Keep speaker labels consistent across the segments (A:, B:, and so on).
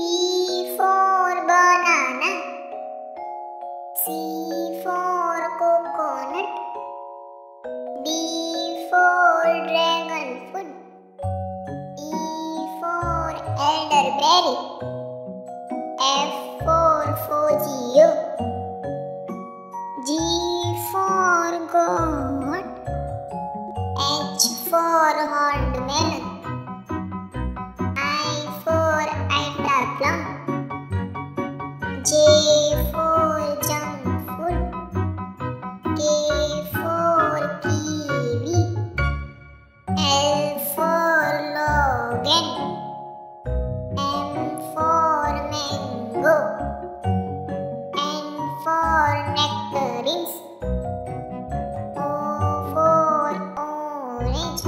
A: B for banana C for coconut D for dragon fruit E for elderberry F for feijoa G for goat H for horned melon. J for junk food. K for kiwi. L for longan. M for mango. N for nectarines. O for orange.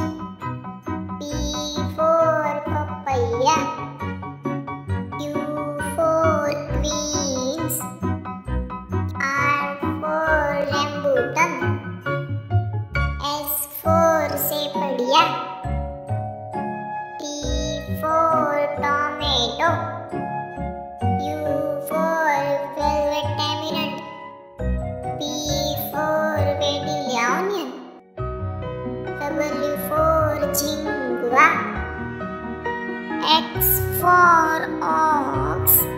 A: W for jingua. X for ox.